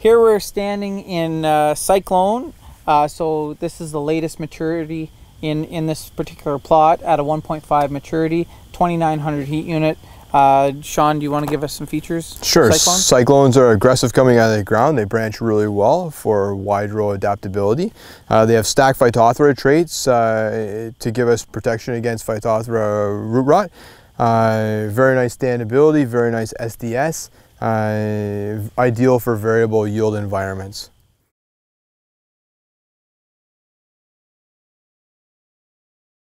Here we're standing in uh, Cyclone. Uh, so this is the latest maturity in, in this particular plot at a 1.5 maturity, 2900 heat unit. Uh, Sean, do you want to give us some features? Sure. Cyclone? Cyclones are aggressive coming out of the ground. They branch really well for wide row adaptability. Uh, they have stacked Phytophthora traits uh, to give us protection against Phytophthora root rot. Uh, very nice standability, very nice SDS uh, ideal for variable yield environments.